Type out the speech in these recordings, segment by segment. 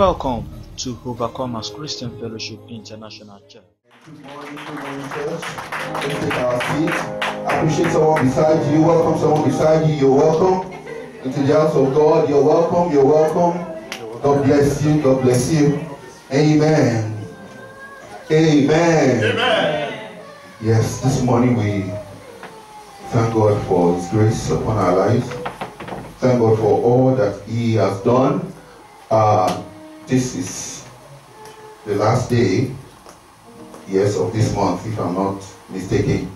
Welcome to Overcomers Christian Fellowship International Church. Good morning, good morning, church. Let's take our seat. Appreciate someone beside you. Welcome someone beside you. You're welcome into the house of God. You're welcome. You're welcome. God bless you. God bless you. Amen. Amen. Amen. Yes, this morning we thank God for His grace upon our lives. Thank God for all that He has done. Uh, this is the last day, yes, of this month, if I'm not mistaken.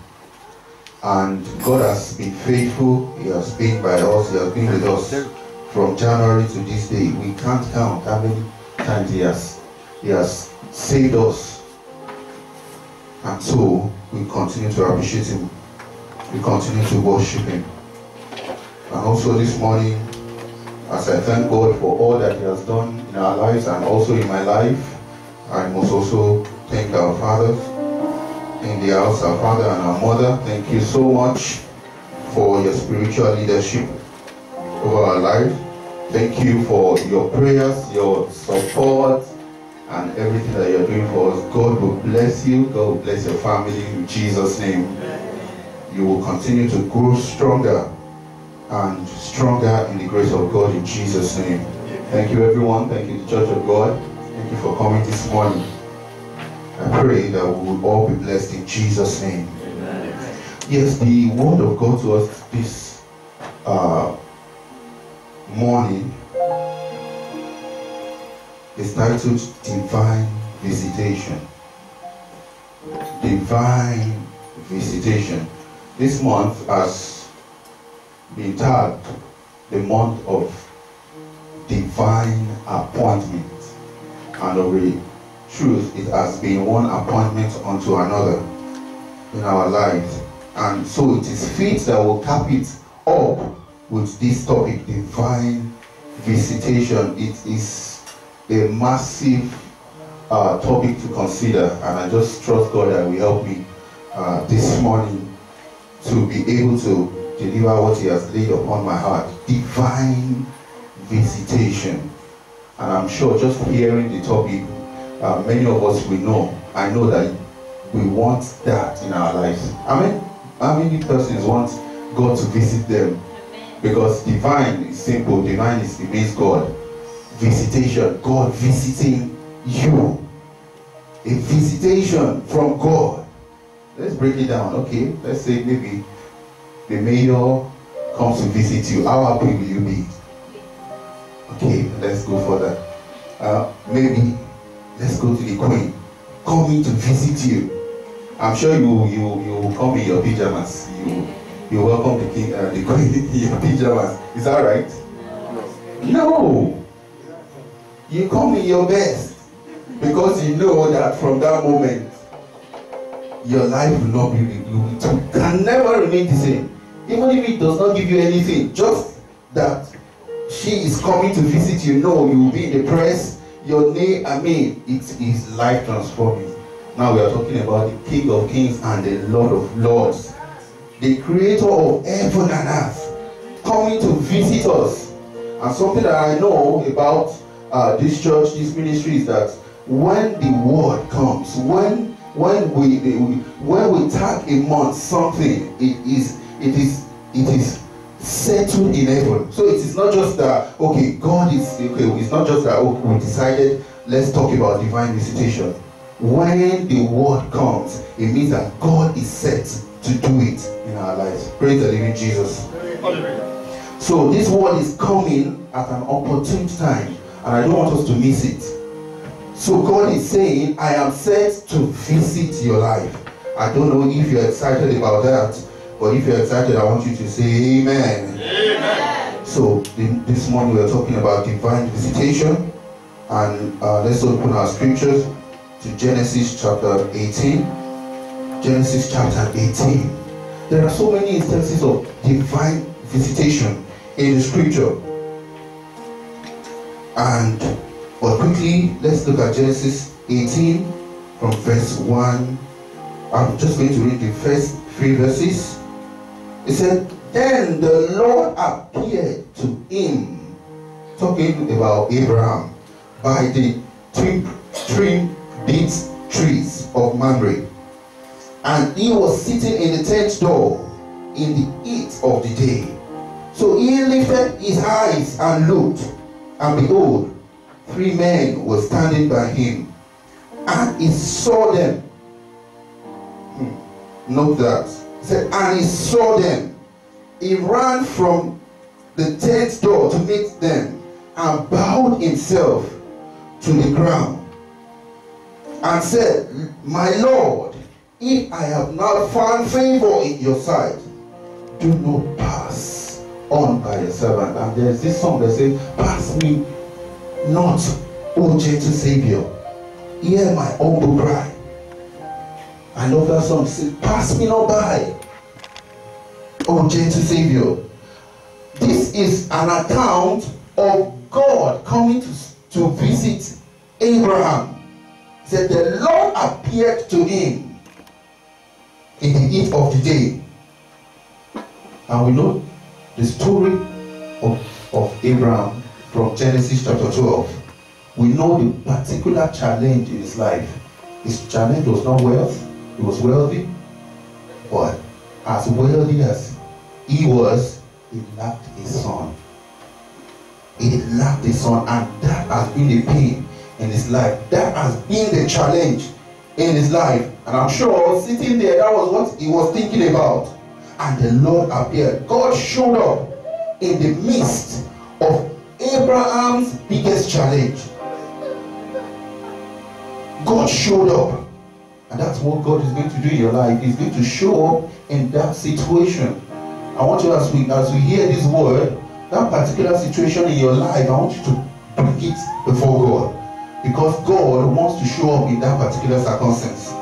And God has been faithful. He has been by us. He has been with us from January to this day. We can't count how many times He has He has saved us. And so we continue to appreciate Him. We continue to worship Him. And also this morning, as I thank God for all that He has done in our lives and also in my life, I must also thank our fathers in the house, our father and our mother. Thank you so much for your spiritual leadership over our life. Thank you for your prayers, your support, and everything that you're doing for us. God will bless you. God will bless your family in Jesus' name. You will continue to grow stronger and stronger in the grace of God in Jesus' name. Thank you, everyone. Thank you, the Church of God. Thank you for coming this morning. I pray that we will all be blessed in Jesus' name. Yes, the word of God to us this uh, morning is titled Divine Visitation. Divine Visitation. This month has been tagged the month of divine appointment. And of a truth, it has been one appointment unto another in our lives. And so it is fit that we'll cap it up with this topic, divine visitation. It is a massive uh, topic to consider, and I just trust God that will help me uh, this morning to be able to deliver what He has laid upon my heart. Divine visitation. And I'm sure just hearing the topic, uh, many of us will know. I know that we want that in our lives. I mean, how many persons want God to visit them? Because divine is simple, divine is it means God. Visitation, God visiting you. A visitation from God. Let's break it down, okay? Let's say maybe the mayor comes to visit you. How happy will you be? Okay, let's go further. Uh, maybe let's go to the queen coming to visit you. I'm sure you you you come in your pajamas. You you welcome the king, uh, the queen in your pajamas. Is that right? No. You come in your best because you know that from that moment your life will not be you can never remain the same. Even if it does not give you anything, just that she is coming to visit you. No, you will be in the press. Your name, I mean, it is life transforming. Now we are talking about the King of Kings and the Lord of Lords, the Creator of heaven and earth, coming to visit us. And something that I know about uh, this church, this ministry, is that when the word comes, when when we, when we tag a month something, it is it is it is settled in heaven. So it is not just that okay, God is okay. It's not just that okay, we decided let's talk about divine visitation. When the word comes, it means that God is set to do it in our lives. Praise the living Jesus. So this word is coming at an opportune time, and I don't want us to miss it. So God is saying, I am set to visit your life. I don't know if you're excited about that, but if you're excited, I want you to say Amen. Amen. So th- this morning we're talking about divine visitation, and uh, let's open our scriptures to Genesis chapter 18. Genesis chapter 18. There are so many instances of divine visitation in the scripture. And but quickly, let's look at Genesis 18 from verse 1. I'm just going to read the first three verses. It said, Then the Lord appeared to him, talking about Abraham. by the three, three big trees of Mamre. And he was sitting in the tent door in the heat of the day. So he lifted his eyes and looked, and behold, three men were standing by him. And he saw them. Hmm. Note that. And he saw them. He ran from the tent door to meet them and bowed himself to the ground and said, My Lord, if I have not found favor in your sight, do not pass on by your servant. And there's this song that says, Pass me not, O gentle Savior. Hear my humble cry. That song. Says, Pass me not by, O gentle Savior. This is an account of God coming to, to visit Abraham. He said, The Lord appeared to him in the heat of the day. And we know the story of, of Abraham from Genesis chapter 12. We know the particular challenge in his life. His challenge was not wealth, he was wealthy, but as wealthy as he was, he lacked a son. He lacked a son, and that has been the pain in his life. That has been the challenge in his life. And I'm sure sitting there, that was what he was thinking about. And the Lord appeared. God showed up in the midst of Abraham's biggest challenge. God showed up. And that's what God is going to do in your life. He's going to show up in that situation. I want you as we as we hear this word, that particular situation in your life, I want you to bring it before God. Because God wants to show up in that particular circumstance.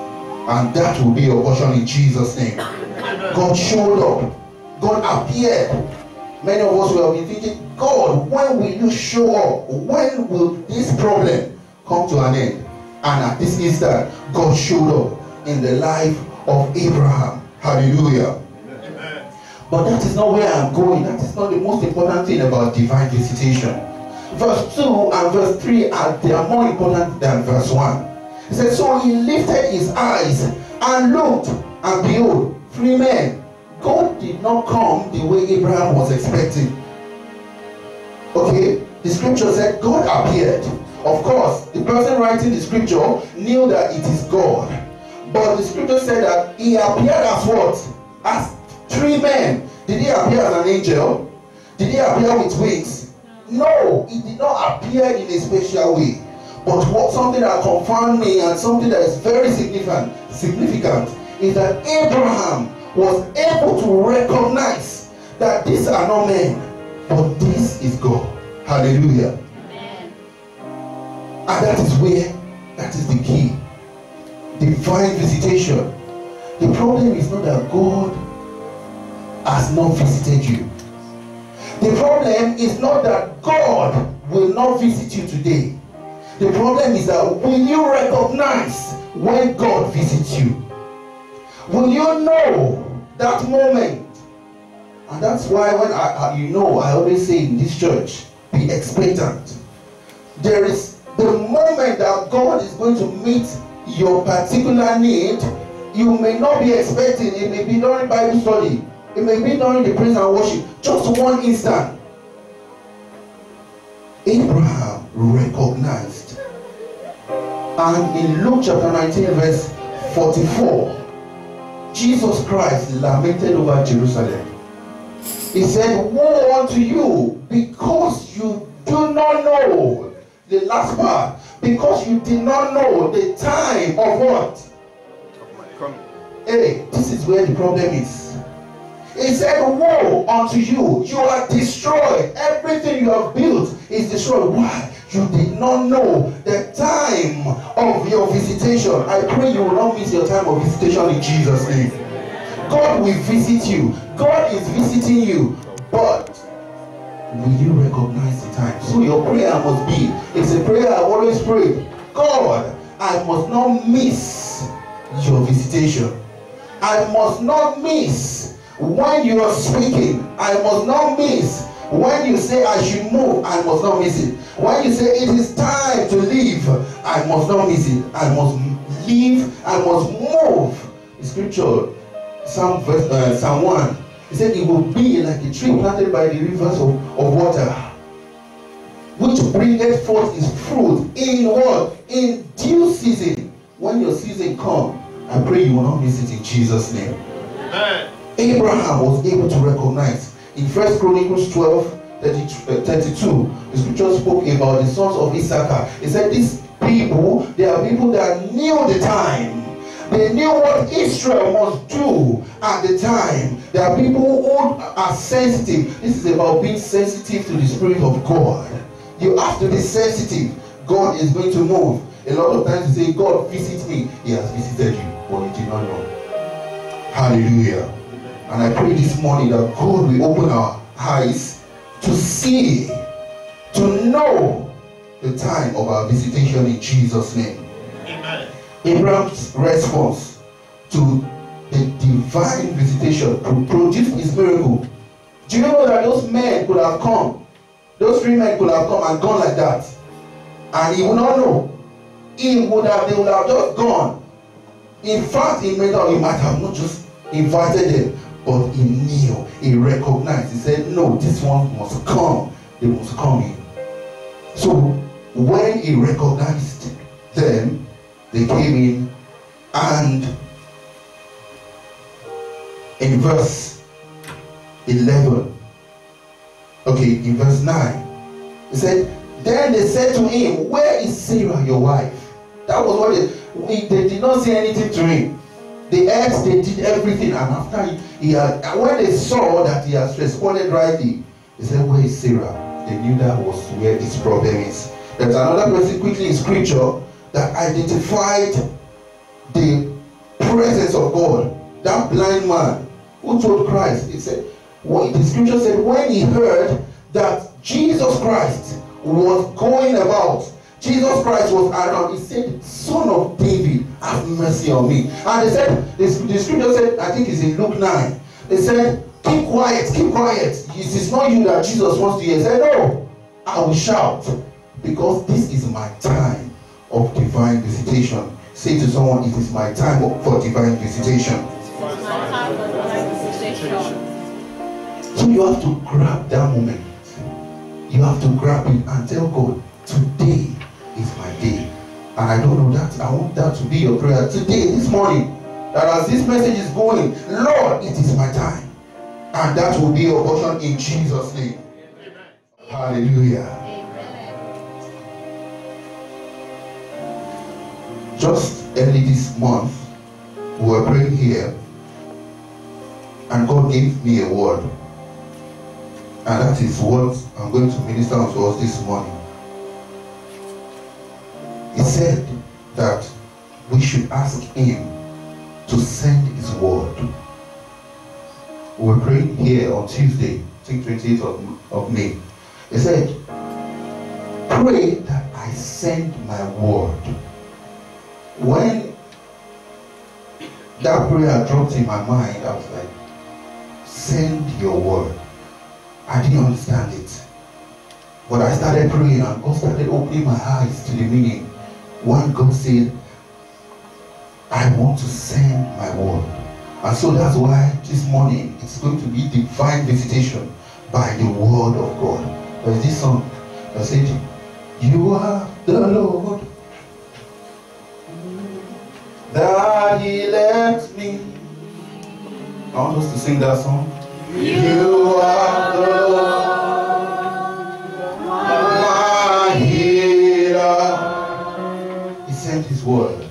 And that will be your portion in Jesus' name. God showed up. God appeared. Many of us will be thinking, God, when will you show up? When will this problem come to an end? And at this instant, God showed up in the life of Abraham. Hallelujah. But that is not where I'm going. That is not the most important thing about divine visitation. Verse 2 and verse 3 are they are more important than verse 1. He said, So he lifted his eyes and looked, and behold, three men. God did not come the way Abraham was expecting. Okay? The scripture said God appeared. Of course, the person writing the scripture knew that it is God. But the scripture said that he appeared as what? As three men. Did he appear as an angel? Did he appear with wings? No, he did not appear in a special way. But what something that confirmed me and something that is very significant, significant is that Abraham was able to recognize that these are not men, but this is God. Hallelujah. And that is where, that is the key. Divine visitation. The problem is not that God has not visited you. The problem is not that God will not visit you today. The problem is that will you recognize when God visits you? Will you know that moment? And that's why when I, I you know I always say in this church, be expectant. There is the moment that God is going to meet your particular need, you may not be expecting. It may be during Bible study. It may be during the praise and worship. Just one instant. Abraham recognized. And in Luke chapter 19, verse 44, Jesus Christ lamented over Jerusalem. He said, Woe unto you, because you do not know the last part, because you did not know the time of what? Hey, this is where the problem is. He said, Woe unto you, you are destroyed. Everything you have built is destroyed. Why? You did not know the time of your visitation. I pray you will not miss your time of visitation in Jesus' name. God will visit you. God is visiting you. But will you recognize the time? So your prayer must be, it's a prayer I always pray. God, I must not miss your visitation. I must not miss when you are speaking. I must not miss When you say I should move, I must not miss it. When you say it is time to leave, I must not miss it. I must leave, I must move. The scripture, Psalm, verse, uh, Psalm 1, he said it will be like a tree planted by the rivers of, of water, which bringeth forth its fruit in what? In due season. When your season come, I pray you will not miss it in Jesus' name. Amen. Abraham was able to recognize in First Chronicles 12 uh, 32, the scripture spoke about the sons of Issachar. He said, These people, they are people that knew the time. They knew what Israel must do at the time. There are people who are sensitive. This is about being sensitive to the Spirit of God. You have to be sensitive. God is going to move. A lot of times you say, God visit me. He has visited you, but you did not know. Hallelujah. And I pray this morning that God will open our eyes to see, to know the time of our visitation in Jesus' name. Amen. Abraham's response to the divine visitation to produce his miracle. Do you know that those men could have come? Those three men could have come and gone like that. And he would not know. He would have, they would have just gone. In fact, he out he might have not just invited them, but he knew, he recognized. He said, No, this one must come. They must come in. So when he recognized them, they came in and in verse 11, okay, in verse 9, he said, Then they said to him, Where is Sarah, your wife? That was what they, they did not say anything to him. They asked, they did everything, and after he, he had, when they saw that he has responded rightly, they said, Where is Sarah? They knew that was where his problem is. There's another person quickly in scripture that identified the presence of God. That blind man who told Christ, he said, well, the scripture said, when he heard that Jesus Christ was going about, Jesus Christ was around, he said, Son of David, have mercy on me. And they said, the, the scripture said, I think it's in Luke 9, they said, keep quiet, keep quiet. It is not you that Jesus wants to hear. He said, no, I will shout because this is my time of divine visitation. Say to someone, it is my time for divine visitation. So you have to grab that moment. You have to grab it and tell God, today is my day. And I don't know that. I want that to be your prayer today, this morning. That as this message is going, Lord, it is my time. And that will be your portion in Jesus' name. Amen. Hallelujah. Just early this month, we were praying here, and God gave me a word. And that is what I'm going to minister to us this morning. He said that we should ask Him to send His word. We were praying here on Tuesday, I think 28th of, of May. He said, Pray that I send my word when that prayer dropped in my mind, I was like, send your word. I didn't understand it. But I started praying and God started opening my eyes to the meaning. When God said, I want to send my word. And so that's why this morning it's going to be divine visitation by the word of God. There's this song that said, You are the Lord that he left me. I want us to sing that song. You are the Lord, my healer. He sent his word.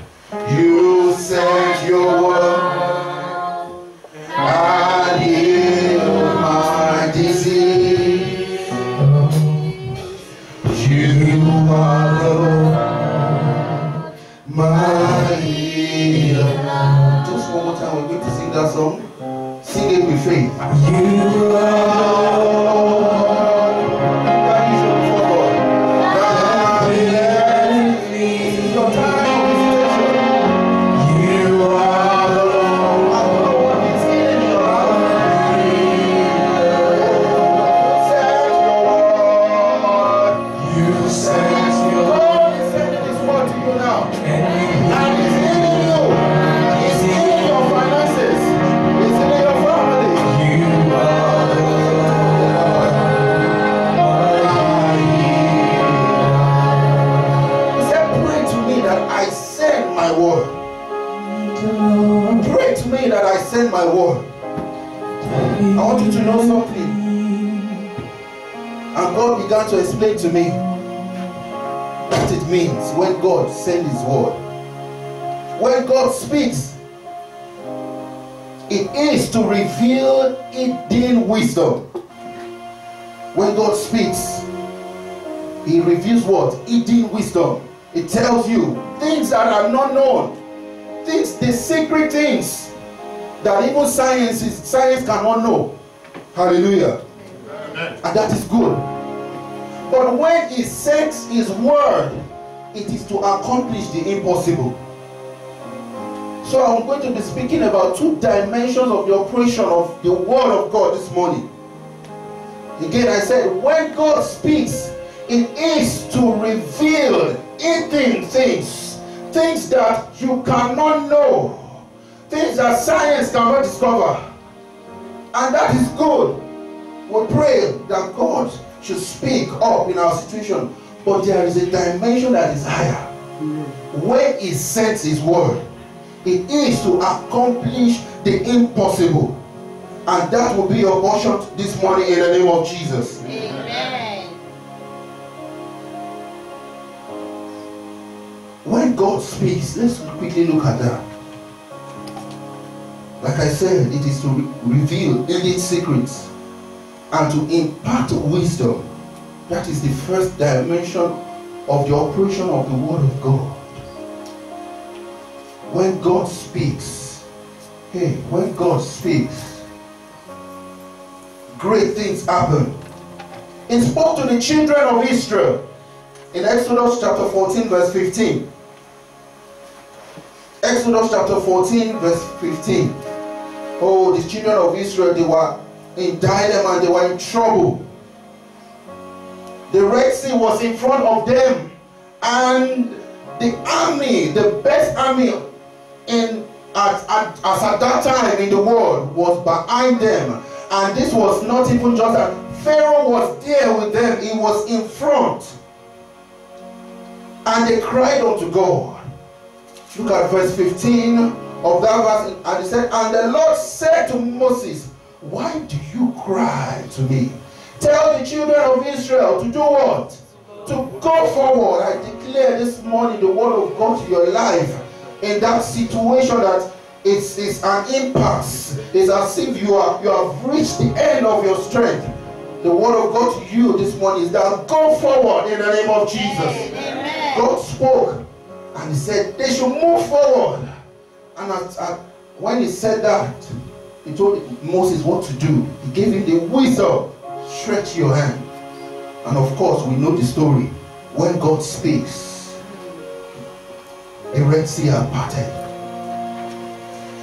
God sends His word. When God speaks, it is to reveal hidden wisdom. When God speaks, He reveals what? Hidden wisdom. It tells you things that are not known, things, the secret things that even science is, science cannot know. Hallelujah. And that is good. But when He sends His word, it is to accomplish the impossible. So I'm going to be speaking about two dimensions of the operation of the Word of God this morning. Again, I said, when God speaks, it is to reveal hidden things, things that you cannot know, things that science cannot discover. And that is good. We pray that God should speak up in our situation. But there is a dimension that is higher. When He sends His word, it is to accomplish the impossible. And that will be your portion this morning in the name of Jesus. Amen. When God speaks, let's quickly look at that. Like I said, it is to re- reveal hidden secrets and to impart wisdom. That is the first dimension of the operation of the Word of God. When God speaks, hey, when God speaks, great things happen. He spoke to the children of Israel in Exodus chapter 14, verse 15. Exodus chapter 14, verse 15. Oh, the children of Israel, they were in dilemma they were in trouble. The Red Sea was in front of them, and the army, the best army in at, at, at that time in the world, was behind them. And this was not even just that Pharaoh was there with them, he was in front. And they cried unto God. Look at verse 15 of that verse. And he said, And the Lord said to Moses, Why do you cry to me? Tell the children of Israel to do what? To go forward. I declare this morning the word of God to your life in that situation that it's, it's an impasse. It's as if you are you have reached the end of your strength. The word of God to you this morning is that go forward in the name of Jesus. Amen. God spoke and he said they should move forward. And at, at- when he said that, he told Moses what to do. He gave him the wisdom. Stretch your hand. And of course, we know the story. When God speaks, the Red Sea parted.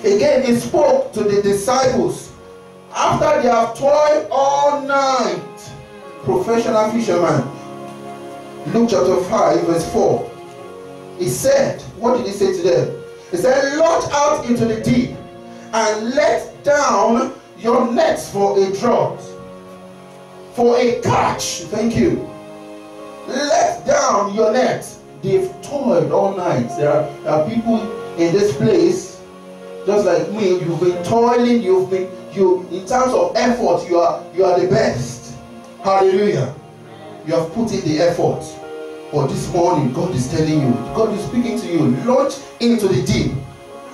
Again, he spoke to the disciples after they have toiled all night. Professional fishermen. Luke chapter 5, verse 4. He said, What did he say to them? He said, Launch out into the deep and let down your nets for a draught, for a catch. Thank you. Let down your nets. They've toiled all night. There are, there are people in this place, just like me. You've been toiling. You've been you in terms of effort. You are you are the best. Hallelujah. You have put in the effort. But this morning, God is telling you, God is speaking to you, launch into the deep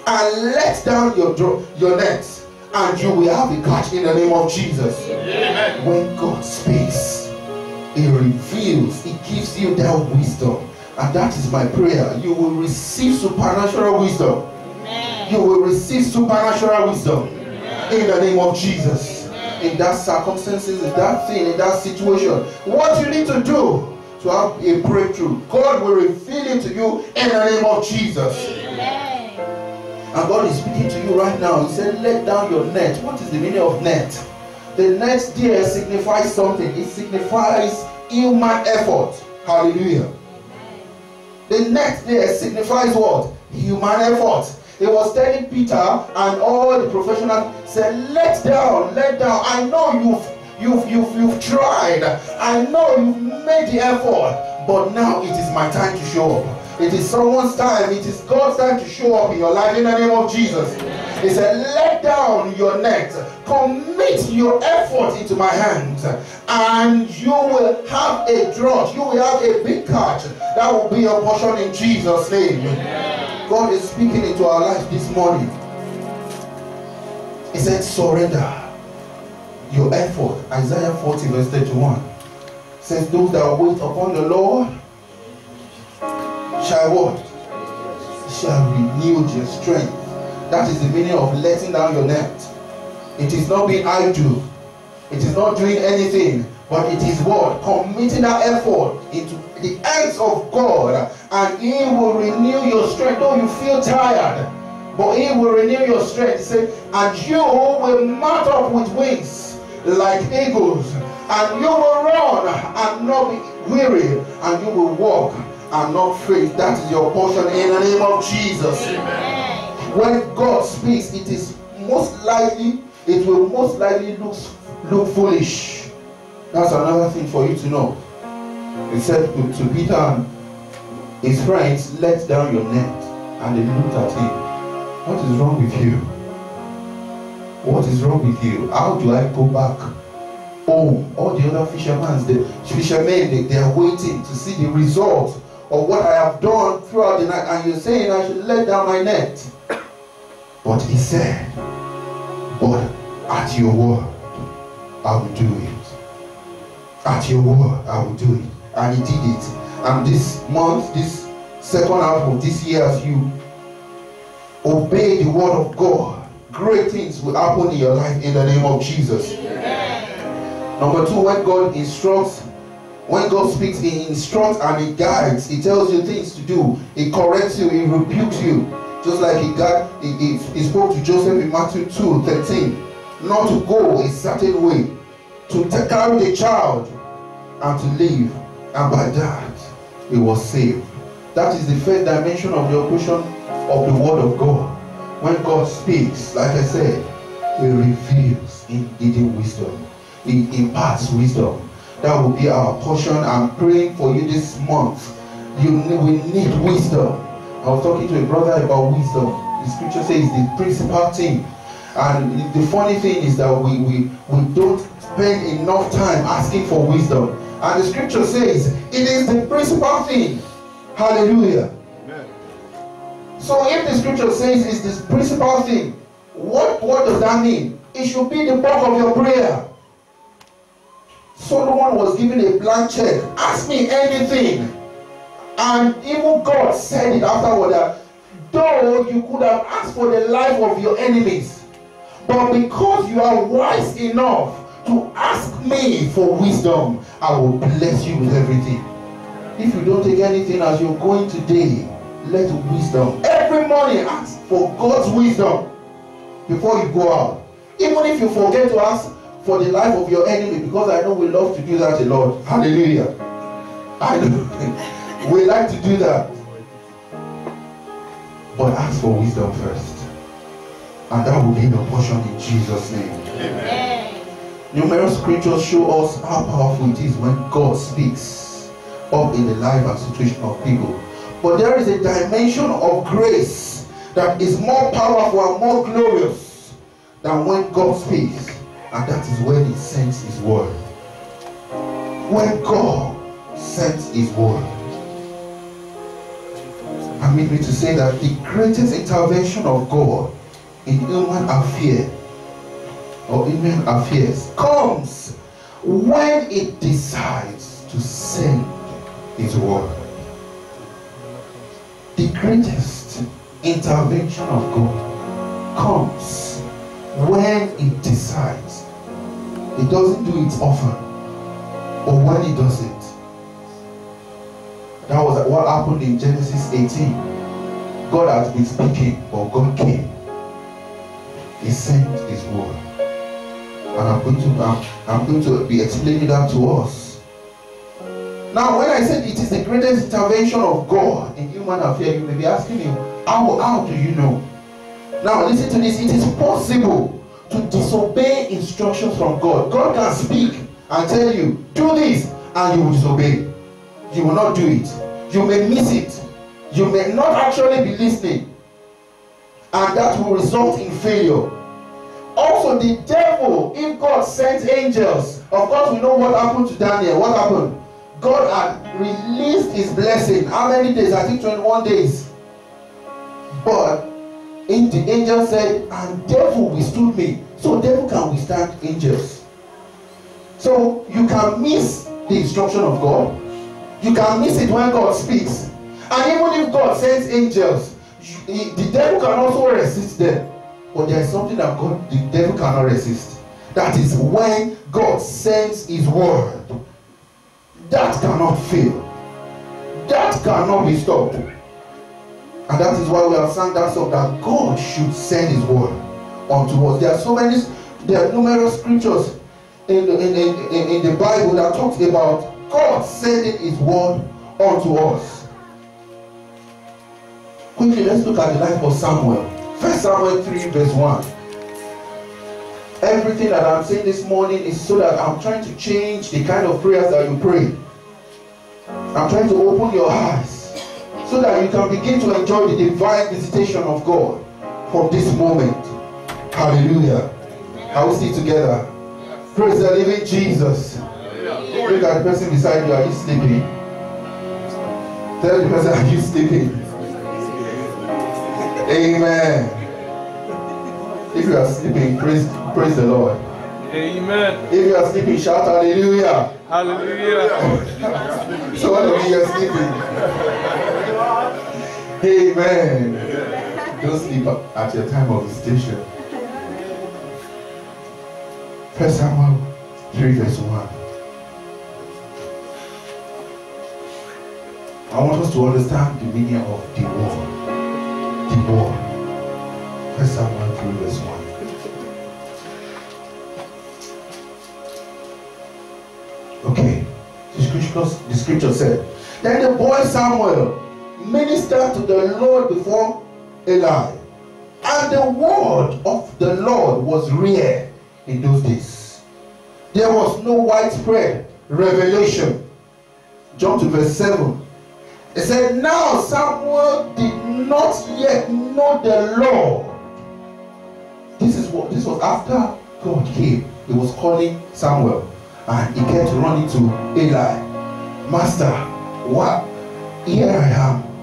and let down your your nets, and you will have a catch in the name of Jesus. When God speaks, He reveals, He gives you that wisdom. And that is my prayer. You will receive supernatural wisdom. Amen. You will receive supernatural wisdom in the name of Jesus. In that circumstances, in that thing, in that situation, what you need to do to have a breakthrough, God will reveal it to you in the name of Jesus. And God is speaking to you right now. He said, Let down your net. What is the meaning of net? The net there signifies something, it signifies human effort. Hallelujah. The net there signifies what? Human effort. He was telling Peter and all the professionals, said, let down, let down. I know you've you've you've you've tried. I know you've made the effort, but now it is my time to show up. It is someone's time, it is God's time to show up in your life in the name of Jesus. He said, let down your net commit your effort into my hands, and you will have a draught, you will have a big catch. That will be your portion in Jesus' name. God is speaking into our life this morning. He said, Surrender your effort. Isaiah 40, verse 31 says, Those that wait upon the Lord shall what? Shall renew your strength. That is the meaning of letting down your net. It is not being idle. It is not doing anything, but it is what? Committing that effort into the hands of God, and He will renew your strength. Though you feel tired, but He will renew your strength. Said, and you will mount up with wings like eagles, and you will run and not be weary, and you will walk and not faint. That is your portion in the name of Jesus. Amen. When God speaks, it is most likely, it will most likely look, look foolish. That's another thing for you to know. He said to, to Peter and his friends, let down your net. And they looked at him. What is wrong with you? What is wrong with you? How do I go back home? All the other fishermen, the fishermen, they, they are waiting to see the result of what I have done throughout the night. And you're saying I should let down my net. But he said, But at your word, I will do it. At your word, I will do it. And he did it. And this month, this second half of this year, as you obey the word of God, great things will happen in your life in the name of Jesus. Number two, when God instructs, when God speaks, He instructs and He guides. He tells you things to do. He corrects you. He rebukes you. Just like He got, He, he, he spoke to Joseph in Matthew 2 13. Not to go a certain way, to ta- carry the child and to live. And by that, he was saved. That is the first dimension of the operation of the Word of God. When God speaks, like I said, He reveals in hidden wisdom. He imparts wisdom. That will be our portion. I'm praying for you this month. You we need wisdom. I was talking to a brother about wisdom. The scripture says the principal thing. And the funny thing is that we, we, we don't spend enough time asking for wisdom. And the scripture says it is the principal thing. Hallelujah. Amen. So if the scripture says it's the principal thing, what, what does that mean? It should be the bulk of your prayer. Solomon was given a blank check. Ask me anything. And even God said it afterward that though you could have asked for the life of your enemies, but because you are wise enough to ask me for wisdom, I will bless you with everything. If you don't take anything as you're going today, let wisdom. Every morning ask for God's wisdom before you go out. Even if you forget to ask for the life of your enemy, because I know we love to do that a lot. Hallelujah. I know we like to do that. But ask for wisdom first. And that will be your portion in Jesus' name. Amen. Numerous scriptures show us how powerful it is when God speaks up in the life and situation of people. But there is a dimension of grace that is more powerful and more glorious than when God speaks, and that is when He sends His word. When God sends His word. I mean me to say that the greatest intervention of God in human affairs or human affairs comes when it decides to send his word. The greatest intervention of God comes when it decides. It doesn't do it often, but when it does it. That was what happened in Genesis 18. God has been speaking, but God came. He sent his word. And I'm going to I'm, I'm going to be explaining that to us. Now, when I said it is the greatest intervention of God in human affairs, you may be asking me, how, how do you know? Now, listen to this. It is possible to disobey instructions from God. God can speak and tell you, do this, and you will disobey. You will not do it. You may miss it. You may not actually be listening. And that will result in failure. Also, the devil, if God sent angels, of course, we know what happened to Daniel. What happened? God had released his blessing. How many days? I think 21 days. But in the angel said, and devil withstood me. So devil can withstand angels. So you can miss the instruction of God. You can miss it when God speaks. And even if God sends angels, the devil can also resist them. But there is something that God, the devil cannot resist. That is when God sends his word. That cannot fail. That cannot be stopped. And that is why we have sang that song that God should send his word unto us. There are so many, there are numerous scriptures in the, in, in, in, the Bible that talks about God sending his word unto us. Quickly, let's look at the life of Samuel. First Samuel 3, verse 1. Everything that I'm saying this morning is so that I'm trying to change the kind of prayers that you pray. I'm trying to open your eyes so that you can begin to enjoy the divine visitation of God from this moment. Hallelujah. Are we still together? Praise the living Jesus. Look at the person beside you. Are you sleeping? Tell the person, are you sleeping? Amen. If you are sleeping, praise, praise the Lord. Amen. If you are sleeping, shout hallelujah. Hallelujah. So what of you are sleeping? Amen. Don't sleep at your time of visitation. First Samuel 3 verse 1. I want us to understand the meaning of the word. The word. First Samuel 3 verse 1. Okay. The scripture, the scripture said, Then the boy Samuel ministered to the Lord before Eli. And the word of the Lord was rare in those days. There was no widespread revelation. Jump to verse 7. It said, Now Samuel did not yet know the Lord. This is what this was after God came. He was calling Samuel. And he kept running to Eli. Master, what? Here I am.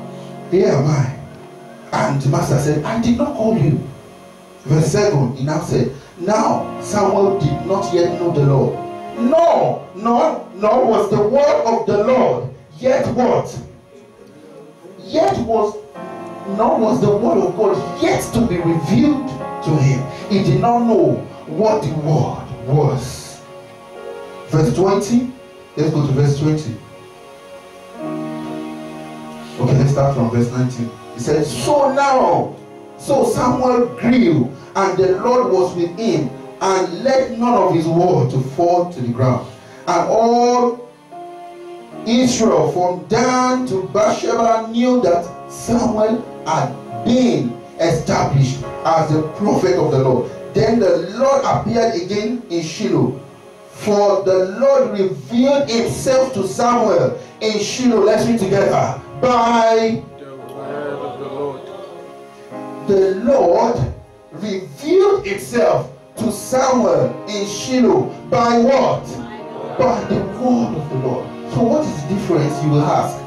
Here am I. And the master said, I did not call you. Verse 7, he now said, Now Samuel did not yet know the Lord. No, nor, nor was the word of the Lord yet what? Yet was nor was the word of God yet to be revealed to him. He did not know what the word was. Verse 20. Let's go to verse 20. Okay, let's start from verse 19. He said, So now, so Samuel grew, and the Lord was with him, and let none of his word to fall to the ground. And all Israel from Dan to Bathsheba knew that Samuel had been established as the prophet of the Lord. Then the Lord appeared again in Shiloh. For the Lord revealed himself to Samuel in Shiloh. Let's read together. By The word of the Lord. the Lord revealed itself to Samuel in Shiloh. By what? By the word of the Lord. So, what is the difference, you will ask,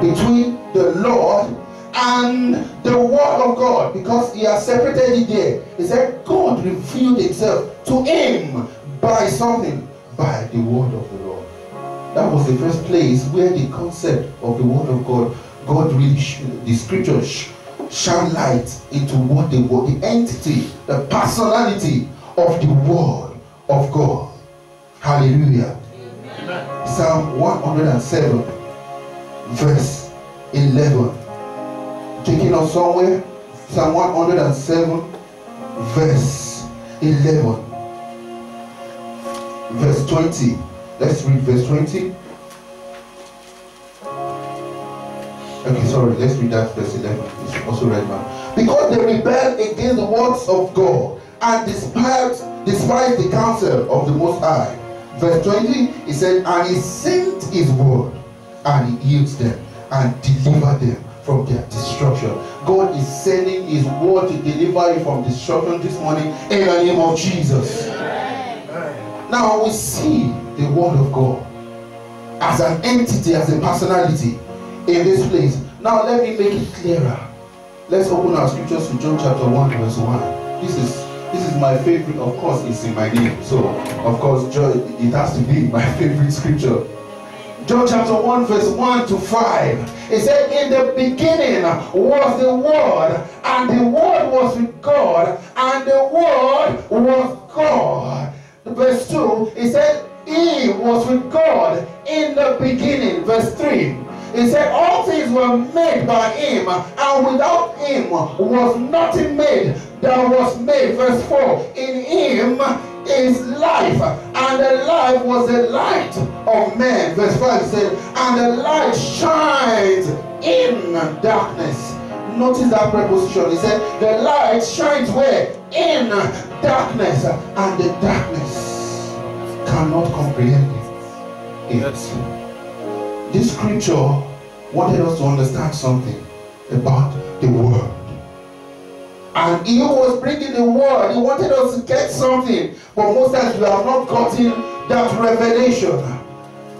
between the Lord and the word of God? Because he has separated it there. He said, God revealed himself to him by something, by the word of the Lord. That was the first place where the concept of the word of God, God really, the scriptures sh- shine light into what the word, the entity, the personality of the word of God. Hallelujah. Psalm 107, verse 11. Taking us somewhere. Psalm 107, verse 11. Verse 20. Let's read verse 20. Okay, sorry, let's read that verse 11. It's also read man. Because they rebelled against the words of God and despised, despised the counsel of the Most High. Verse 20, he said, And he sent his word and he healed them and delivered them from their destruction. God is sending His word to deliver you from destruction this morning in the name of Jesus. Now we see the word of God as an entity, as a personality in this place. Now let me make it clearer. Let's open our scriptures to John chapter 1, verse 1. This is this is my favorite, of course, it's in my name. So of course, it has to be my favorite scripture. John chapter 1, verse 1 to 5. It said, In the beginning was the Word, and the Word was with God, and the Word was God. Verse 2, he said, He was with God in the beginning. Verse 3. He said, All things were made by him, and without him was nothing made that was made. Verse 4. In him is life, and the life was the light of men. Verse 5 said, And the light shines in darkness. Notice that preposition. He said, The light shines where? In darkness, and the darkness cannot comprehend it. Yes. This scripture wanted us to understand something about the word. And he was bringing the word. He wanted us to get something. But most times we have not gotten that revelation.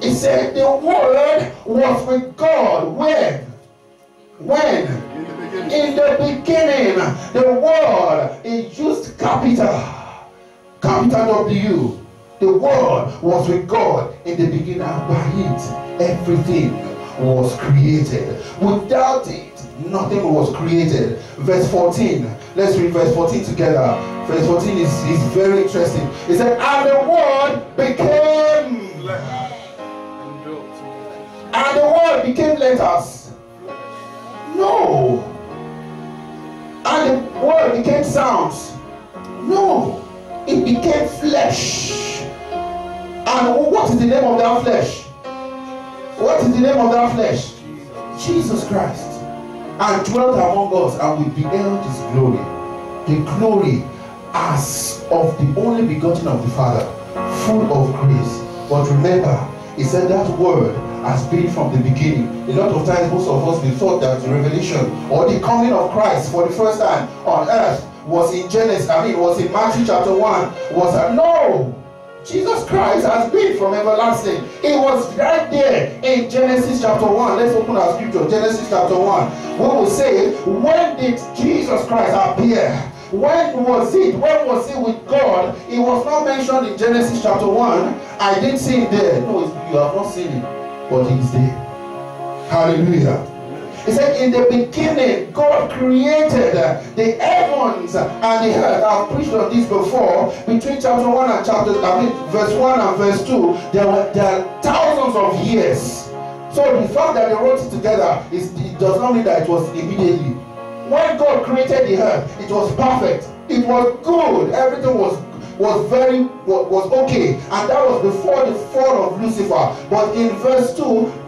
He said the word was with God. When? When? In the beginning. The word is used capital. Capital W. The word was with God in the beginning, by it, everything was created. Without it, nothing was created. Verse 14. Let's read verse 14 together. Verse 14 is, is very interesting. It said, And the word became and the word became letters. No. And the word became sounds. No. It became flesh. And what is the name of that flesh? What is the name of that flesh? Jesus Christ. And dwelt among us, and we beheld his glory. The glory as of the only begotten of the Father, full of grace. But remember, he said that word has been from the beginning. A lot of times, most of us we thought that the revelation or the coming of Christ for the first time on earth was in Genesis. I mean, was in Matthew chapter one. Was a no. Jesus Christ has been from everlasting. It was right there in Genesis chapter 1. Let's open our scripture. Genesis chapter 1. We will say, when did Jesus Christ appear? When was it? When was he with God? It was not mentioned in Genesis chapter 1. I didn't see him there. No, you have not seen him, but he. Hallelujah. He said, In the beginning, God created the heavens and the earth. I've preached on this before. Between chapter 1 and chapter, I mean, verse 1 and verse 2, there were there are thousands of years. So the fact that they wrote it together is it does not mean that it was immediately. When God created the earth, it was perfect. It was good. Everything was was very was, okay. And that was before the fall of lucifer. But in verse 2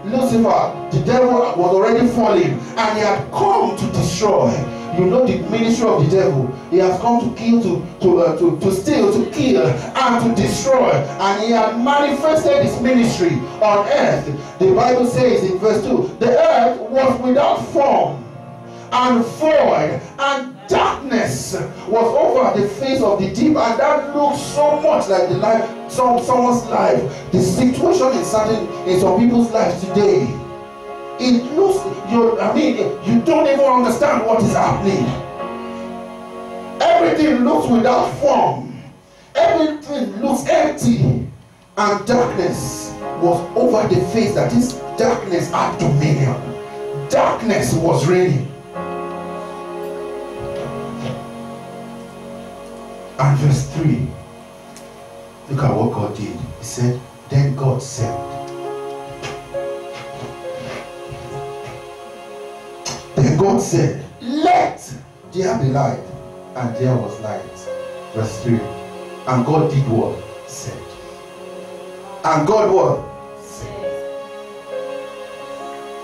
lucifer the devil was already falling. And he had come to destroy. You know the ministry of the devil? He has come to kill to to uh, to, to steal to kill and to destroy. And he had manifested his ministry on earth. The bible says in verse 2 the earth was without form and void and darkness was over the face of the deep and that looks so much like the life some someone's life. The situation in certain in some people's lives today. It looks you i mean you don't even understand what is happening. Everything looks without form. Everything looks empty. And darkness was over the face that this darkness had dominion. Darkness was reigning And verse 3, look at what God did. He said, Then God said, Then God said, Let there be light. And there was light. Verse 3. And God did what? Said. And God what? Said.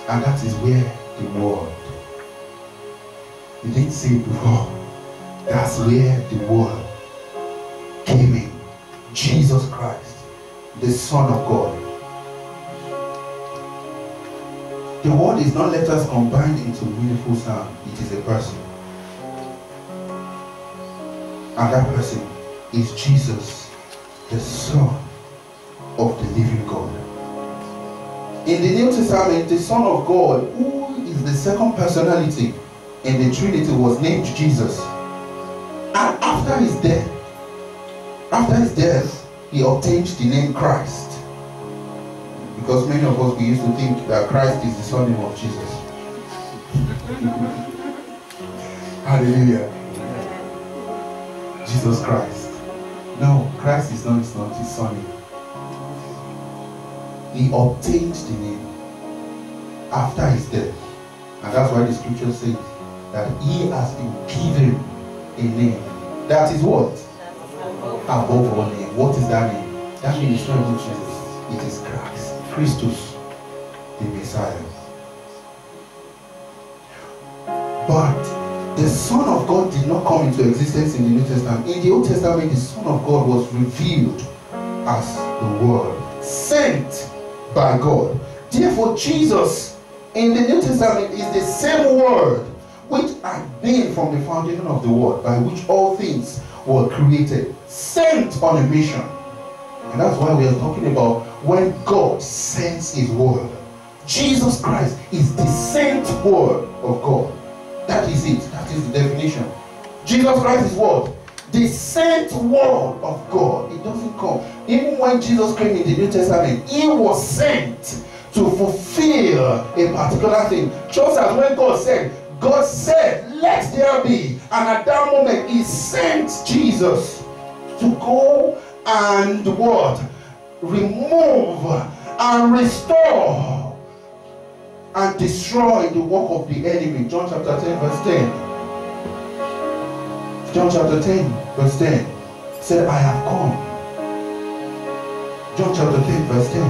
And that is where the word. You didn't see it before. That's where the word in. Jesus Christ, the Son of God. The word is not letters combined into meaningful sound. It is a person. And that person is Jesus, the Son of the living God. In the New Testament, the Son of God, who is the second personality in the Trinity, was named Jesus. And after his death, after his death, he obtained the name Christ. Because many of us we used to think that Christ is the son of Jesus. Hallelujah. Jesus Christ. No, Christ is not his son, his son. He obtained the name after his death. And that's why the scripture says that he has been given a name. That is what? Above all name. What is that name? That name is not Jesus. It is Christ. Christus, the Messiah. But the Son of God did not come into existence in the New Testament. In the Old Testament, the Son of God was revealed as the Word, sent by God. Therefore, Jesus in the New Testament is the same Word which had been from the foundation of the world, by which all things were created, sent on a mission. And that's why we are talking about when God sends His Word. Jesus Christ is the sent Word of God. That is it. That is the definition. Jesus Christ is what? The sent Word of God. It doesn't come. Even when Jesus came in the New Testament, He was sent to fulfill a particular thing. Just as when God said, God said, Let there be. And at that moment, He sent Jesus to go and what? Remove and restore and destroy the work of the enemy. John chapter 10, verse 10. John chapter 10, verse 10 said, I have come. John chapter 10, verse 10.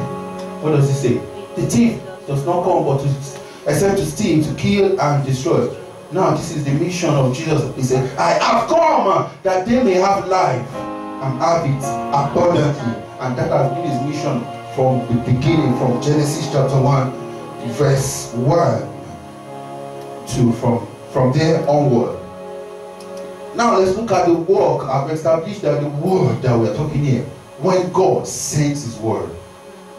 What does he say? The thief does not come but to except to steal, to kill, and destroy. Now, this is the mission of Jesus. He said, I have come that they may have life and have it abundantly. And that has been his mission from the beginning, from Genesis chapter 1, verse 1 to from, from there onward. Now let's look at the work. I've established that the word that we're talking here, when God sends his word,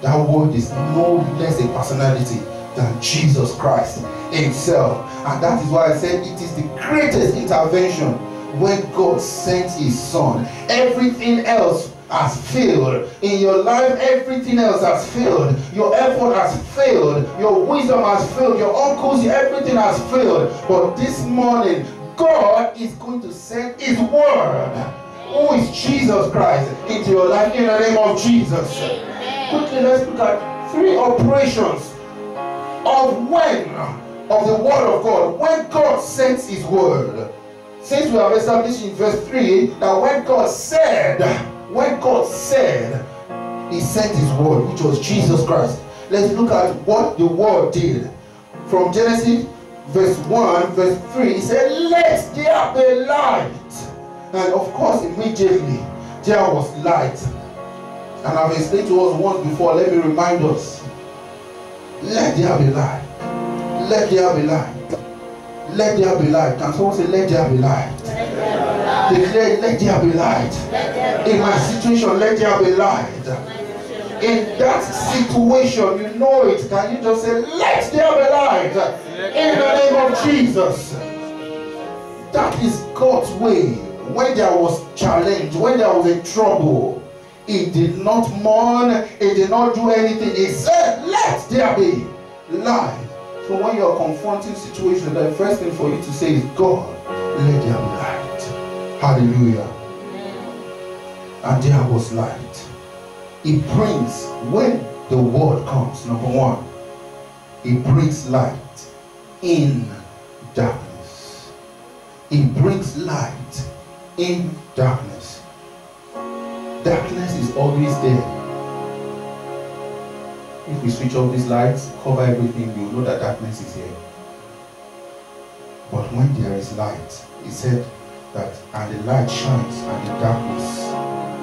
that word is no less a personality than Jesus Christ himself. And that is why I said it is the greatest intervention when God sent his son. Everything else has failed. In your life, everything else has failed. Your effort has failed. Your wisdom has failed. Your uncles, everything has failed. But this morning, God is going to send his word. Who is Jesus Christ into your life in the name of Jesus? Quickly, let's look at three operations of when of the word of God. When God sends his word. Since we have established in verse 3 that when God said, when God said, he sent his word, which was Jesus Christ. Let's look at what the word did. From Genesis verse 1, verse 3, he said, Let there be light. And of course, immediately there was light. And I've explained to us once before, let me remind us. Let there be light. Let there be light. Let there be light. Can someone say, Let there be light? Declare, let there be light. In my situation, let there be light. In that situation, you know it. Can you just say, Let there be light? In the name of Jesus. That is God's way. When there was challenge, when there was a trouble, he did not mourn, he did not do anything. He said, Let there be light. So when you're confronting situations, the first thing for you to say is, God, let there be light. Hallelujah. And there was light. It brings, when the word comes, number one, it brings light in darkness. It brings light in darkness. Darkness is always there. If we switch off these lights, cover everything, you know that darkness is here. But when there is light, he said that, and the light shines, and the darkness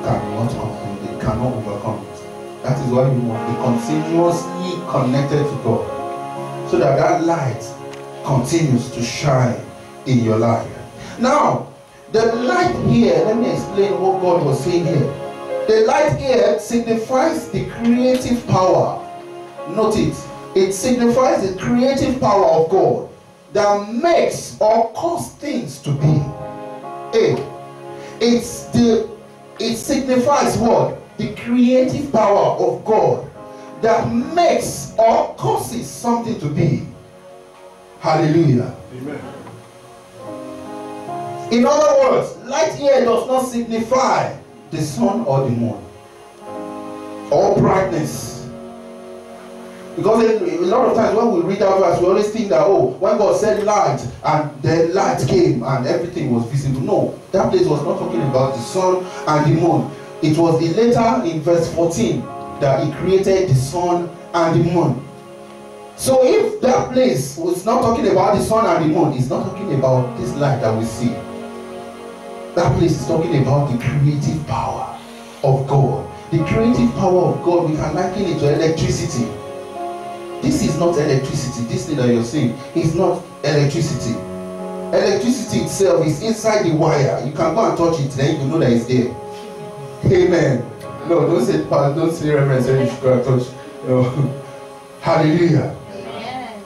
cannot comprehend it, cannot overcome it. That is why we must be continuously connected to God. so that that light continues to shine in your life. Now, the light here, let me explain what God was saying here. The light here signifies the creative power. Note it. It signifies the creative power of God that makes or causes things to be. A. It's the it signifies what? The creative power of God that makes or causes something to be. Hallelujah. Amen. In other words, light here does not signify the sun or the moon or brightness. Because a lot of times when we read that verse, we always think that, oh, when God said light and then light came and everything was visible. No, that place was not talking about the sun and the moon. It was the later in verse 14 that He created the sun and the moon. So if that place was not talking about the sun and the moon, it's not talking about this light that we see. That place is talking about the creative power of God. The creative power of God, we can liken it to electricity. This is not electricity. This thing that you're seeing is not electricity. Electricity itself is inside the wire. You can go and touch it, then you know that it's there. Amen. No, don't say don't say reverence when you should go and touch. No. Hallelujah Amen.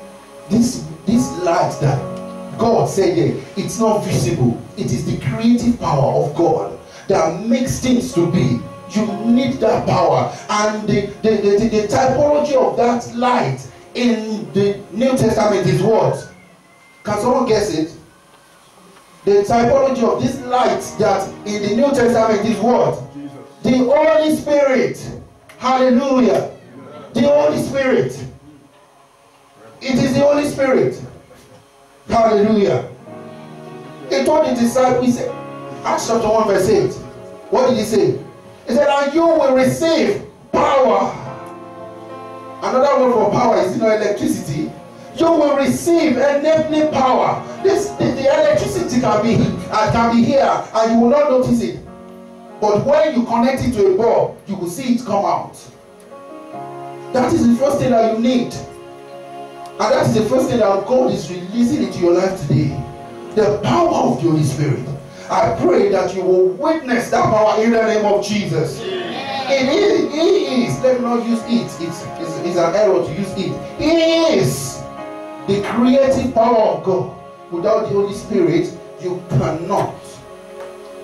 this this light that God said here, it's not visible. It is the creative power of God that makes things to be. You need that power, and the the, the, the, typology of that light in the New Testament is what? Can someone guess it? The typology of this light that in the New Testament is what? Jesus. The Holy Spirit. Hallelujah. The Holy Spirit. It is the Holy Spirit. Hallelujah. He told the disciples, Acts chapter 1, verse 8. What did he say? He said, And you will receive power. Another word for power is you know electricity. You will receive enabling power. This the, the electricity can be uh, can be here and you will not notice it. But when you connect it to a bulb, you will see it come out. That is the first thing that you need. And that is the first thing that God is releasing into your life today. The power of the Holy Spirit. I pray that you will witness that power in the name of Jesus. It is, he is, let me not use it. It's, it's, it's an error to use it. He is the creative power of God. Without the Holy Spirit, you cannot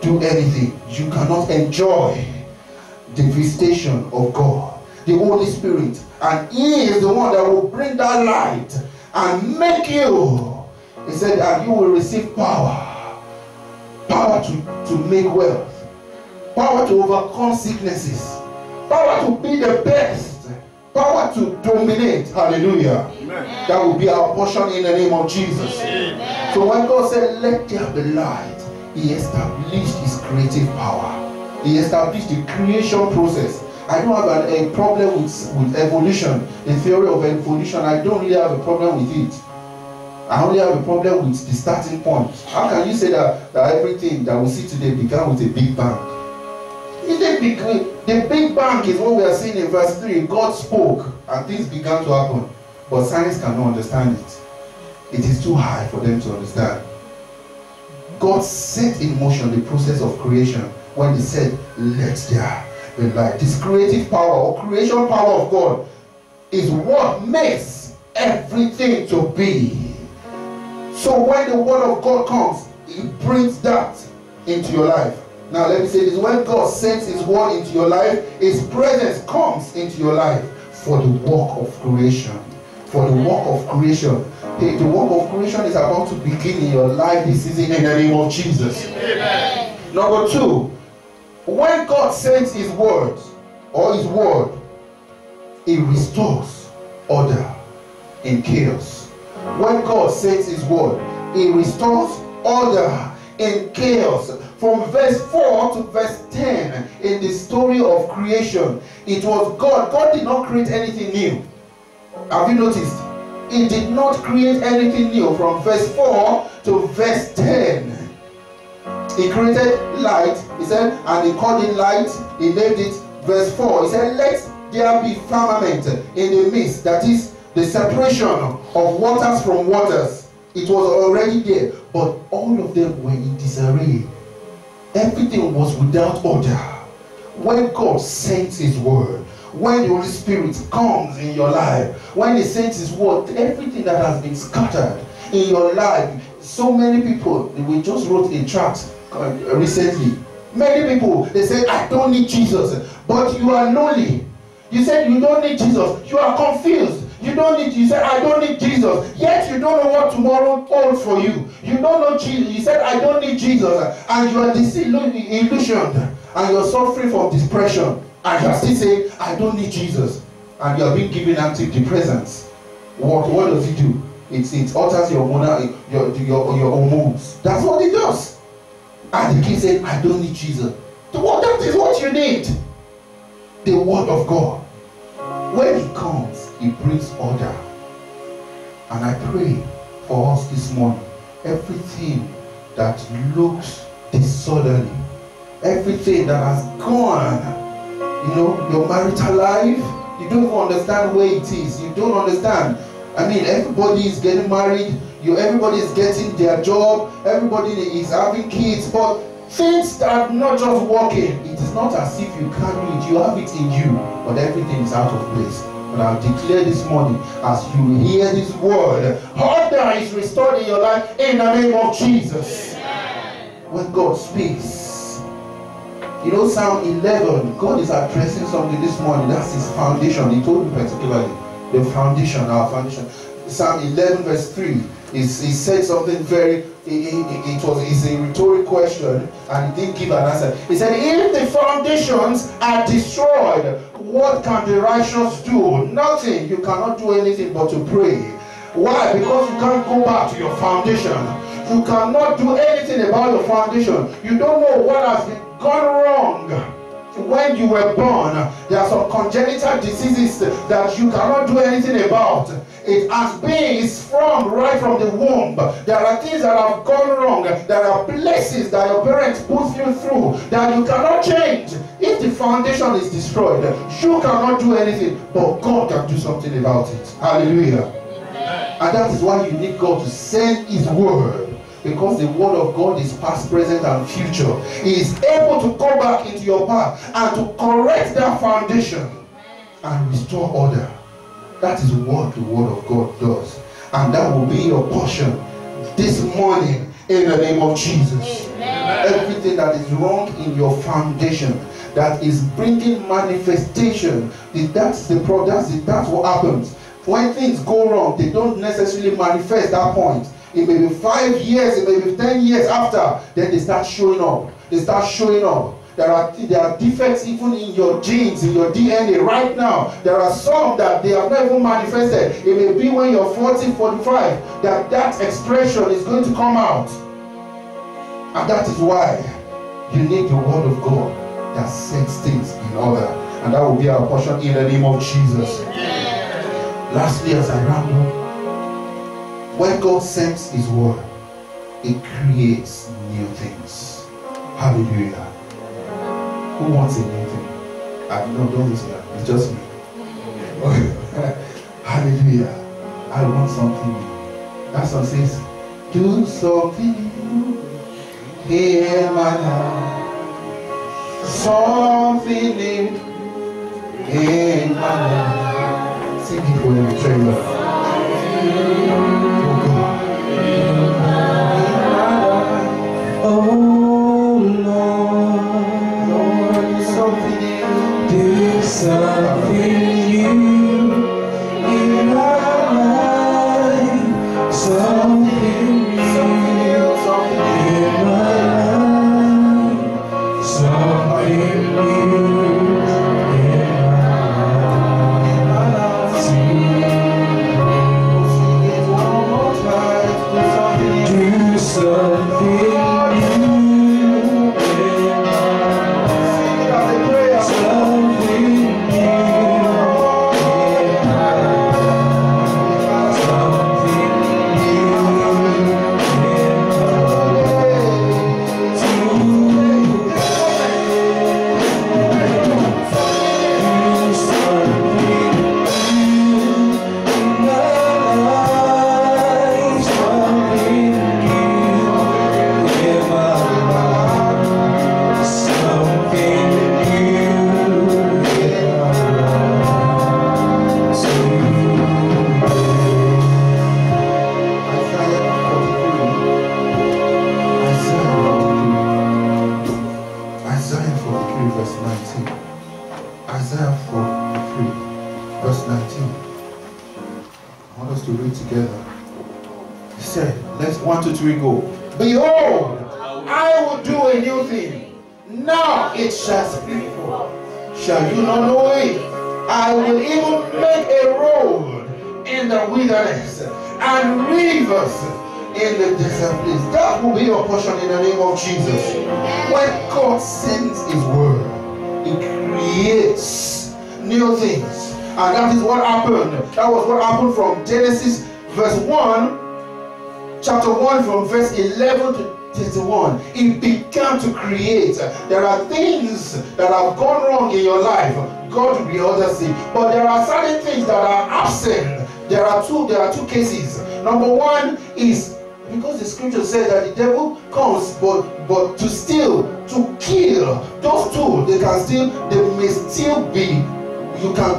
do anything. You cannot enjoy the visitation of God, the Holy Spirit. And He is the one that will bring that light and make you. He said, and you will receive power. Power to, to make wealth. Power to overcome sicknesses. Power to be the best. Power to dominate. Hallelujah. Amen. That will be our portion in the name of Jesus. Amen. So when God said, Let there be light, He established His creative power. He established the creation process. I don't have an, a problem with, with evolution, the theory of evolution. I don't really have a problem with it. I only have a problem with the starting point. How can you say that, that everything that we see today began with a big bang? The big bang is what we are seeing in verse 3. God spoke and things began to happen. But science cannot understand it. It is too high for them to understand. God set in motion the process of creation when He said, Let there be light. This creative power or creation power of God is what makes everything to be. So when the word of God comes, it brings that into your life. Now let me say this: when God sends His word into your life, His presence comes into your life for the work of creation. For the work of creation. The, the work of creation is about to begin in your life this season in the name of Jesus. Amen. Number two, when God sends His word or His word, He restores order in chaos. When God says His word, He restores order in chaos. From verse 4 to verse 10 in the story of creation, it was God. God did not create anything new. Have you noticed? He did not create anything new from verse 4 to verse 10. He created light, he said, and he called it light, he named it verse 4. He said, Let there be firmament in the midst, that is the separation of waters from waters. It was already there, but all of them were in disarray. Everything was without order. When God sends His word, when the Holy Spirit comes in your life, when He sends His word, everything that has been scattered in your life, so many people, we just wrote a tract uh, recently. Many people, they say, I don't need Jesus, but you are lonely. You said you don't need Jesus, you are confused. You don't need, you said, I don't need Jesus. Yet you don't know what tomorrow holds for you. You don't know Jesus. You said, I don't need Jesus. And you are disillusioned. And you're suffering from depression. And you are still saying, I don't need Jesus. And you are being given antidepressants. What, what does it do? It, it alters your, hormone- your, your, your hormones. That's what it does. And the kid said, I don't need Jesus. That is what you need. The word of God. When he comes, he brings order. And I pray for us this morning. Everything that looks disorderly, everything that has gone, you know, your marital life, you don't even understand where it is. You don't understand. I mean, everybody is getting married. You, everybody is getting their job. Everybody is having kids, but things are not just working. It is not as if you do it. You have it in you, but everything is out of place. I'll declare this morning, as you hear this word, order is restored in your life in the name of Jesus. When God speaks, you know, Psalm 11, God is addressing something this morning. That's his foundation. He told me particularly the foundation, our foundation. Psalm 11, verse 3. Is he said something very, it, was it's a rhetoric question and he didn't give an answer. He said, If the foundations are destroyed, what can the righteous do? Nothing. You cannot do anything but to pray. Why? Because you can't go back to your foundation. You cannot do anything about your foundation. You don't know what has gone wrong when you were born, there are some congenital diseases that you cannot do anything about. It has been, it's from right from the womb. There are things that have gone wrong. There are places that your parents put you through that you cannot change. If the foundation is destroyed, you cannot do anything, but God can do something about it. Hallelujah. And that is why you need God to send His word. Because the word of God is past, present, and future. He is able to come back into your path and to correct that foundation and restore order. That is what the word of God does. And that will be your portion this morning in the name of Jesus. Everything that is wrong in your foundation that is bringing manifestation, that's the pro- that's, the, that's what happens. When things go wrong, they don't necessarily manifest that point. It may be five years, it may be ten years after, then they start showing up. They start showing up. There are, there are defects even in your genes, in your DNA right now. There are some that they have not even manifested. It may be when you're 40, 45 that that expression is going to come out. And that is why you need the word of God that sets things in order. And that will be our portion in the name of Jesus. Lastly, as I round up, when God sends His word, it creates new things. Hallelujah. Who wants a new thing? I no, don't listen. It's just me. Hallelujah. I want something new. That song says, Do something new in my life. Something new in my life. Sing it for me,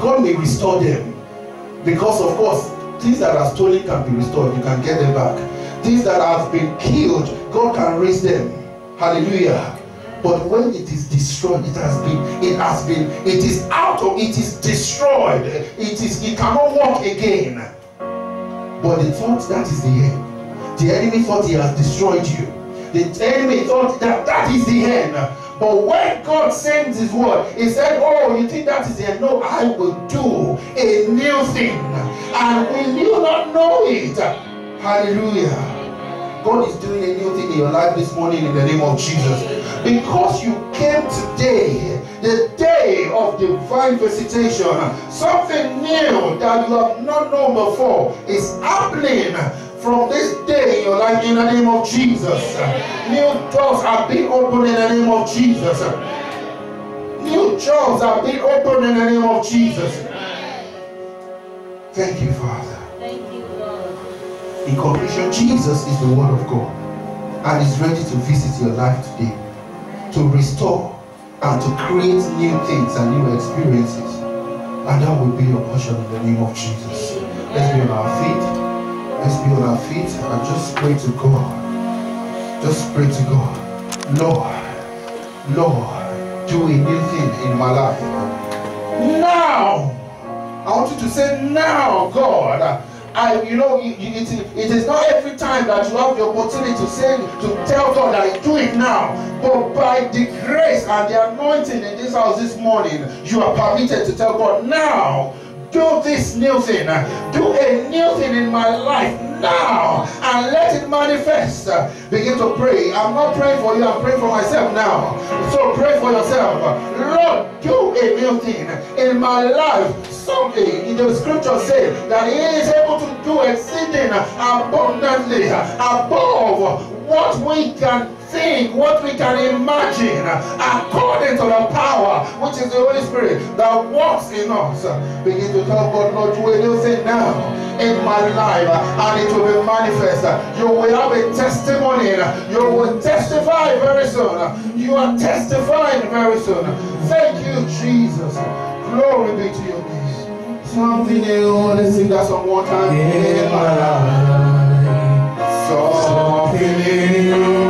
god may restore them. Because of course things that are stolen can be restored. You can get them back. Things that have been killed god can raise them. Hallelujah. But when it is destroyed it has been it has been it is out of it is destroyed. It is it cannot work again. But the thought that is the end. The enemy thought he has destroyed you. The enemy thought that that is the end. But when God sends his word, he said, Oh, you think that is end? No, I will do a new thing. And will you not know it? Hallelujah. God is doing a new thing in your life this morning in the name of Jesus. Because you came today, the day of divine visitation, something new that you have not known before is happening from this day in your life in the name of Jesus. New doors are being opened in the name of Jesus. New jobs are being opened in the name of Jesus. Thank you, Father. Thank you, Lord. In conclusion, Jesus is the Word of God and is ready to visit your life today, to restore and to create new things and new experiences. And that will be your portion in the name of Jesus. Let's be on our feet. Let's be on our feet and just pray to God. Just pray to God. Lord, Lord, do a new thing in my life. Now, I want you to say, now, God. I, you know, it, it is not every time that you have the opportunity to say, to tell God that I do it now. But by the grace and the anointing in this house this morning, you are permitted to tell God now do this new thing. Do a new thing in my life now and let it manifest. Begin to pray. I'm not praying for you, I'm praying for myself now. So pray for yourself. Lord, do a new thing in my life. Something in the scripture says that He is able to do exceeding abundantly above what we can think, what we can imagine, according to the power which is the Holy Spirit that works in us. Begin to tell God, Lord, do a new thing now in my life, and it will be manifest. You will have a testimony. You will testify very soon. You are testifying very soon. Thank you, Jesus. Glory be to your name. Something new. Let's sing that song one time. in my life. New. in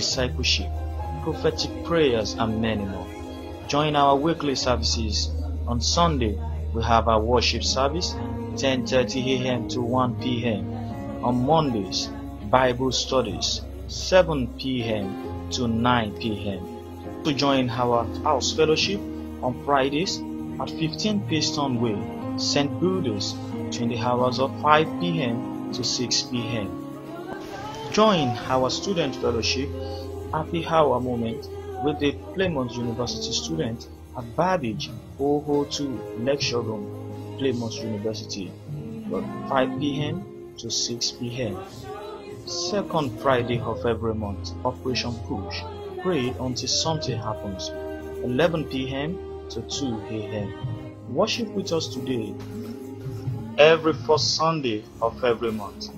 discipleship, prophetic prayers, and many more. Join our weekly services. On Sunday, we have our worship service 10:30 a.m. to 1 p.m. On Mondays, Bible studies 7 p.m. to 9 p.m. To join our house fellowship on Fridays at 15 Piston Way, St. Budeaux, between the hours of 5 p.m. to 6 p.m. Join our student fellowship happy hour moment with the Plymouth University student at Babbage 002 Lecture Room, Plymouth University, from 5 p.m. to 6 p.m. Second Friday of every month, Operation Push. Pray until something happens. 11 p.m. to 2 a.m. Worship with us today. Every first Sunday of every month,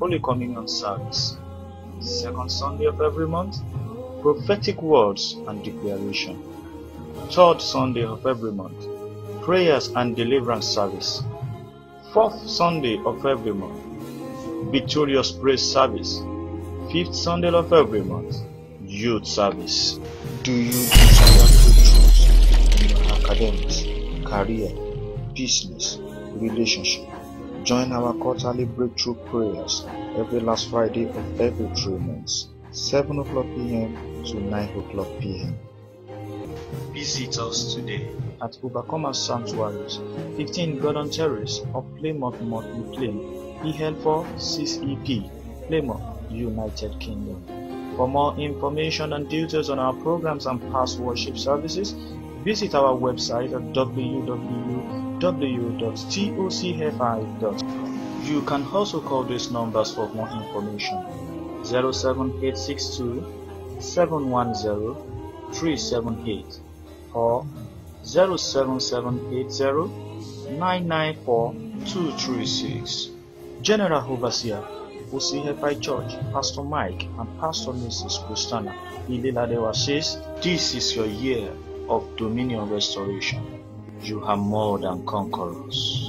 Holy Communion service. Second Sunday of every month, prophetic words and declaration. Third Sunday of every month, prayers and deliverance service. Fourth Sunday of every month, victorious praise service. Fifth Sunday of every month, youth service. Do you desire to choose in your academics, career, business, relationship? Join our quarterly breakthrough prayers every last Friday of every three months, 7 o'clock p.m. to 9 o'clock p.m. Visit us today at Overcomers Sanctuaries, 15 Gordon Terrace of Plymouth Mutley Plain, PL4 6EP, Plymouth, United Kingdom. For more information and details on our programs and past worship services, visit our website at www.tocfi.com. You can also call these numbers for more information 07862 710 378 or 07780 994 236. General Overseer, OCFI Church, Pastor Mike and Pastor Mrs. Christina Ileladewa says, This is your year of dominion restoration. You are more than conquerors.